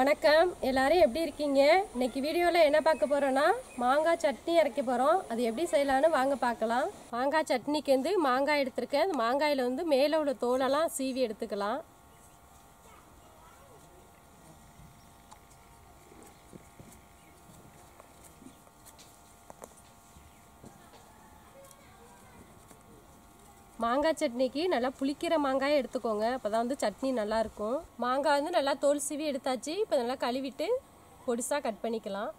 வணக்கம். எல்லாரும் எப்படி இருக்கீங்க? இன்னைக்கு வீடியோவில் என்ன பார்க்க போகிறோன்னா மாங்காய் சட்னி அரைக்க போகிறோம் அது எப்படி செய்யலான்னு வாங்க பார்க்கலாம். மாங்காய் சட்னிக்கு வந்து மாங்காய் எடுத்திருக்கேன். அந்த மாங்காயில் வந்து மேலே உள்ள தோலெல்லாம் சீவி எடுத்துக்கலாம். மாங்காய் சட்னிக்கு நல்லா புளிக்கிற மாங்காயை எடுத்துக்கோங்க. அப்போ தான் வந்து சட்னி நல்லாயிருக்கும். மாங்காய் வந்து நல்லா தோல் சீவி எடுத்தாச்சு. இப்போ நல்லா கழுவிட்டு பொடிசாக கட் பண்ணிக்கலாம்.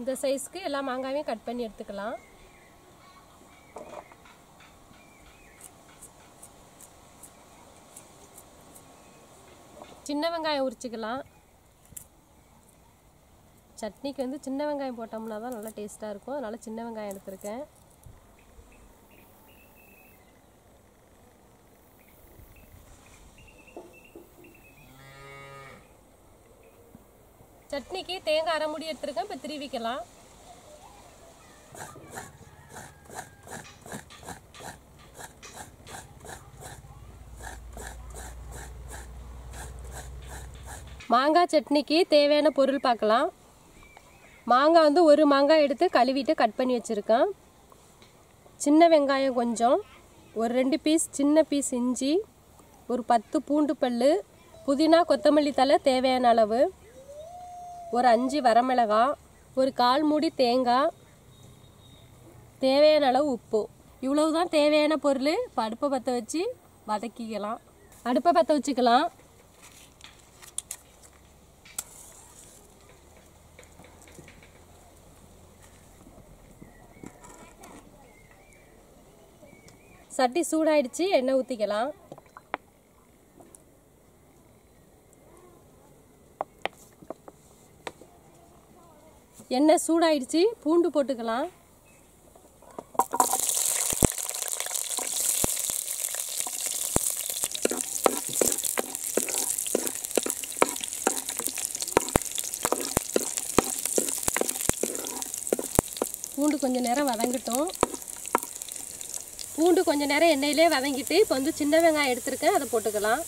இந்த சைஸ்க்கு எல்லா மாங்காயும் கட் பண்ணி எடுத்துக்கலாம். சின்ன வெங்காயம் உரிச்சிக்கலாம். சட்னிக்கு வந்து சின்ன வெங்காயம் போட்டோம்னா தான் நல்லா டேஸ்ட்டாக இருக்கும். அதனால் சின்ன வெங்காயம் எடுத்திருக்கேன். சட்னிக்கு தேங்காய் அரை முடி எடுத்துருக்கேன். இப்போ திருவிக்கலாம். மாங்காய் சட்னிக்கு தேவையான பொருள் பார்க்கலாம். மாங்காய் வந்து ஒரு மாங்காய் எடுத்து கழுவிட்டு கட் பண்ணி வச்சுருக்கேன். சின்ன வெங்காயம் கொஞ்சம் ஒரு ரெண்டு பீஸ் சின்ன பீஸ் இஞ்சி ஒரு பத்து பூண்டு பல் புதினா கொத்தமல்லி தழை தேவையான அளவு. ஒரு அஞ்சு வரமிளகா ஒரு கால் மூடி தேங்காய் தேவையான அளவு உப்பு. இவ்வளவு தான் தேவையான பொருள். இப்போ அடுப்பை பற்ற வச்சு வதக்கிக்கலாம். அடுப்பை பற்ற வச்சுக்கலாம். சட்டி சூடாயிடுச்சு எண்ணெய் ஊற்றிக்கலாம் எண்ணெய் சூடாயிடுச்சு பூண்டு போட்டுக்கலாம். பூண்டு கொஞ்சம் நேரம் வதங்கட்டும். பூண்டு கொஞ்சம் நேரம் எண்ணெயிலே வதங்கிட்டு இப்போ வந்து சின்ன வெங்காயம் எடுத்திருக்கேன் அதை போட்டுக்கலாம்.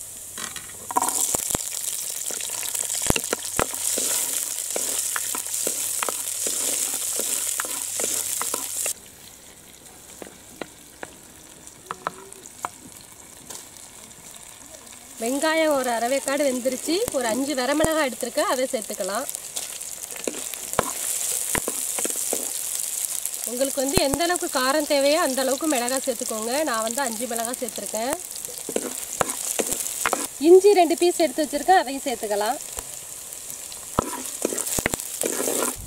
வெங்காயம் ஒரு அரைவேக்காடு வெந்துருச்சு. ஒரு அஞ்சு வரமிளகாய் எடுத்திருக்கேன். அதை சேர்த்துக்கலாம். உங்களுக்கு வந்து எந்த அளவுக்கு காரம் தேவையோ அந்த அளவுக்கு மிளகாய் சேர்த்துக்கோங்க. நான் வந்து அஞ்சு மிளகாய் சேர்த்துருக்கேன். இஞ்சி ரெண்டு பீஸ் எடுத்து வச்சுருக்கேன். அதையும் சேர்த்துக்கலாம்.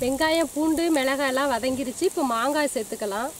வெங்காயம் பூண்டு மிளகாயெல்லாம் வதங்கிருச்சு. இப்போ மாங்காய் சேர்த்துக்கலாம்.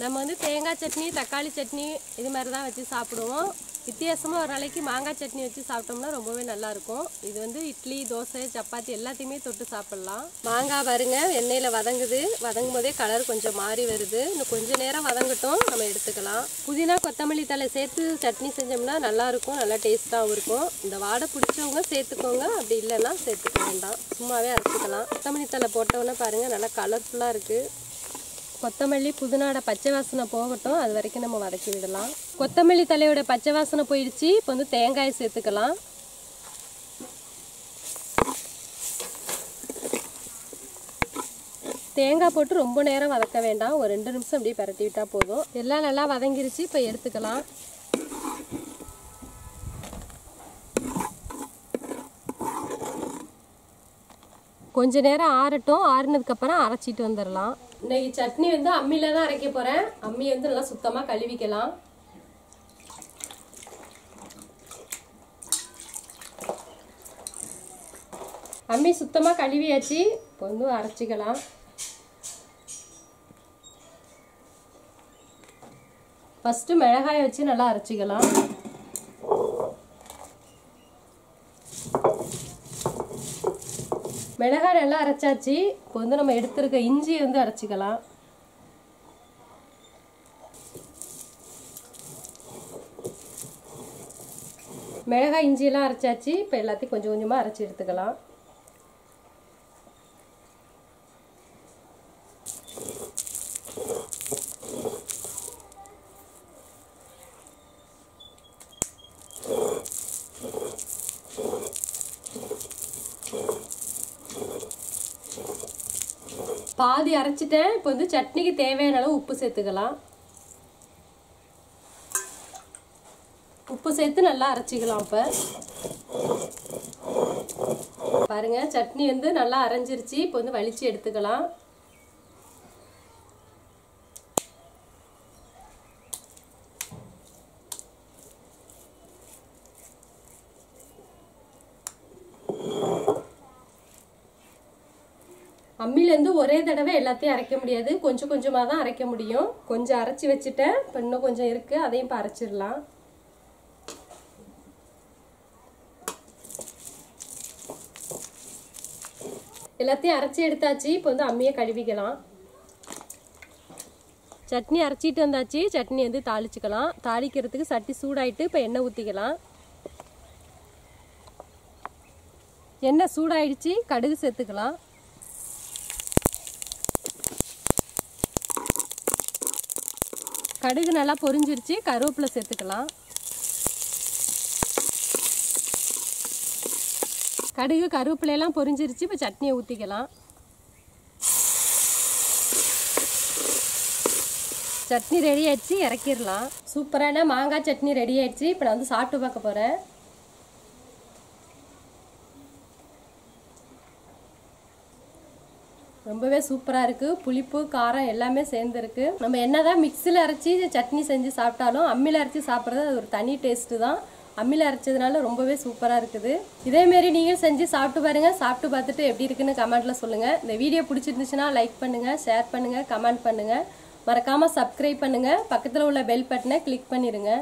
நம்ம வந்து தேங்காய் சட்னி தக்காளி சட்னி இது மாதிரி தான் வச்சு சாப்பிடுவோம். வித்தியாசமாக ஒரு நாளைக்கு மாங்காய் சட்னி வச்சு சாப்பிட்டோம்னா ரொம்பவே நல்லாயிருக்கும் இது வந்து இட்லி தோசை சப்பாத்தி எல்லாத்தையுமே தொட்டு சாப்பிட்லாம். மாங்காய் பாருங்க எண்ணெயில் வதங்குது. வதங்கும் போதே கலர் கொஞ்சம் மாறி வருது. இன்னும் கொஞ்சம் நேரம் வதங்கட்டும் நம்ம எடுத்துக்கலாம். புதினா கொத்தமல்லி தலை சேர்த்து சட்னி செஞ்சோம்னா நல்லாயிருக்கும் நல்லா டேஸ்ட்டாகவும் இருக்கும். இந்த வாடை பிடிச்சவங்க சேர்த்துக்கோங்க அப்படி இல்லைன்னா சேர்த்துக்க வேண்டாம். சும்மாவே அரைச்சிக்கலாம். கொத்தமல்லி தலை போட்டோன்னே பாருங்கள் நல்லா கலர்ஃபுல்லாக இருக்குது கொத்தமல்லி புதினாட பச்சை வாசனை போகட்டும். அது வரைக்கும் நம்ம வதக்கி விடலாம். கொத்தமல்லி தலையோட பச்சை வாசனை போயிடுச்சு. இப்போ வந்து தேங்காயை சேர்த்துக்கலாம். தேங்காய் போட்டு ரொம்ப நேரம் வதக்க வேண்டாம். ஒரு ரெண்டு நிமிஷம் அப்படியே பரட்டி விட்டால் போதும். எல்லாம் நல்லா வதங்கிருச்சு. இப்போ எடுத்துக்கலாம். கொஞ்ச நேரம் ஆறட்டும். ஆறுனதுக்கப்புறம் அரைச்சிட்டு வந்துடலாம். இன்னைக்கு சட்னி வந்து அம்மியில் தான் அரைக்க போறேன். அம்மி வந்து நல்லா சுத்தமா கழுவிக்கலாம். அம்மி சுத்தமா கழுவியாச்சு. இப்போ வந்து அரைச்சிக்கலாம். ஃபஸ்ட்டு மிளகாயை வச்சு நல்லா அரைச்சிக்கலாம். மிளகாய் நல்லா அரைச்சாச்சு. இப்போ வந்து நம்ம எடுத்துருக்க இஞ்சி வந்து அரைச்சிக்கலாம். மிளகாய் இஞ்சியெல்லாம் அரைச்சாச்சு. இப்போ எல்லாத்தையும் கொஞ்சம் கொஞ்சமாக அரைச்சி எடுத்துக்கலாம். பாதி அரைச்சிட்டேன். இப்போ வந்து சட்னிக்கு தேவையான அளவு உப்பு சேர்த்துக்கலாம். உப்பு சேர்த்து நல்லா அரைச்சிக்கலாம் இப்போ. பாருங்கள் சட்னி வந்து நல்லா அரைஞ்சிருச்சு. இப்போ வந்து வலிச்சு எடுத்துக்கலாம். அம்மிலேருந்து ஒரே தடவை எல்லாத்தையும் அரைக்க முடியாது. கொஞ்சம் கொஞ்சமாக தான் அரைக்க முடியும். கொஞ்சம் அரைச்சி வச்சுட்டேன். இப்போ இன்னும் கொஞ்சம் இருக்குது அதையும் இப்போ அரைச்சிடலாம். எல்லாத்தையும் அரைச்சி எடுத்தாச்சு. இப்போ வந்து அம்மியை கழுவிக்கலாம். சட்னி அரைச்சிட்டு வந்தாச்சு. சட்னி வந்து தாளிச்சுக்கலாம். தாளிக்கிறதுக்கு சட்டி சூடாயிட்டு இப்போ எண்ணெய் ஊற்றிக்கலாம் எண்ணெய் சூடாயிடுச்சு. கடுகு சேர்த்துக்கலாம். கடுகு நல்லா பொரிஞ்சிருச்சு. கருவேப்பிலை சேர்த்துக்கலாம். கடுகு கருவேப்பிலையெல்லாம் பொரிஞ்சிருச்சு. இப்போ சட்னியை ஊற்றிக்கலாம் சட்னி ரெடி ஆயிடுச்சு. இறக்கிடலாம். சூப்பரான மாங்காய் சட்னி ரெடி ஆயிடுச்சு. இப்போ நான் வந்து சாப்பிட்டு பார்க்க போகிறேன் ரொம்பவே சூப்பராக இருக்குது புளிப்பு காரம் எல்லாமே சேர்ந்துருக்கு. நம்ம என்னதான் மிக்சியில் அரைச்சி சட்னி செஞ்சு சாப்பிட்டாலும் அம்மியில் அரைச்சி சாப்பிட்றது அது ஒரு தனி டேஸ்ட்டு தான். அம்மியில் அரைச்சதுனால ரொம்பவே சூப்பராக இருக்குது. இதேமாரி நீங்கள் செஞ்சு சாப்பிட்டு பாருங்கள் சாப்பிட்டு பார்த்துட்டு எப்படி இருக்குன்னு கமெண்ட்டில் சொல்லுங்கள் இந்த வீடியோ பிடிச்சிருந்துச்சுன்னா லைக் பண்ணுங்கள் ஷேர் பண்ணுங்கள் கமெண்ட் பண்ணுங்கள் மறக்காமல் சப்ஸ்கிரைப் பண்ணுங்கள் பக்கத்தில் உள்ள பெல் பட்டனை கிளிக் பண்ணிடுங்க